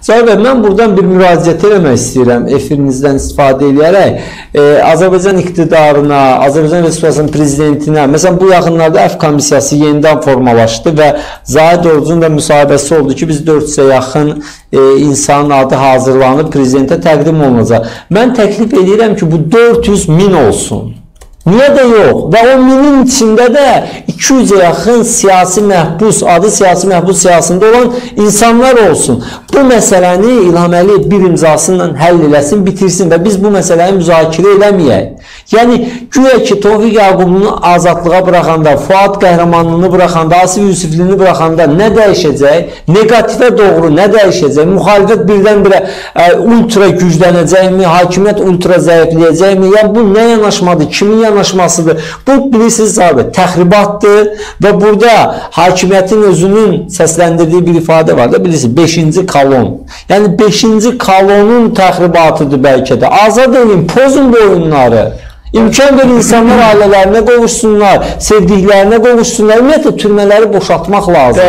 Cavab bəy, mən buradan bir müraciət eləmək istəyirəm efirinizdən istifadə edərək. E, Azərbaycan iqtidarına, Azərbaycan Respublikasının prezidentinə, məsələn bu yaxınlarda Əf komissiyası yenidən formalaşdı və Zahid Orucun da müsahibəsi oldu ki, biz 400-ə yaxın e, insanın adı hazırlanıb prezidentə təqdim olunacaq. Mən təklif edirəm ki, bu 400 min olsun. Niyə də yox? Və o minin içində də 200-ə yaxın siyasi məhbus, adı siyasi məhbus siyasında olan insanlar olsun. Bu məsələni İlham Əliyev bir imzasıyla həll eləsin, bitirsin və biz bu məsələni müzakirə eləməyək. Yəni, güya ki, Tofiq Yaqubunu azadlığa buraxanda, Fuad qəhrəmanlığını buraxanda, Asif Yusiflini buraxanda nə dəyişəcək? Negativə doğru nə dəyişəcək? Müxalifət birdən-birə ə, ultra güclənəcəkmi? Hakimiyyət ultra zəifləyəcəkmi? Yəni, bu nə yanaşmadır? Kimin yanaşmasıdır? Bu, bilirsiniz abi, təxribatdır və burada hakimiyyətin özünün səsləndirdiyi bir ifadə var da, bilirsiniz, 5-ci kolon. Yəni, 5-ci kolonun təxribatıdır bəlkə də. Azad edin, pozun bu oyunları. İmkan verin insanlar ailələrinə qovuşsunlar, sevdiklərinə qovuşsunlar. Ümumiyyətlə, türmələri boşaltmaq lazım.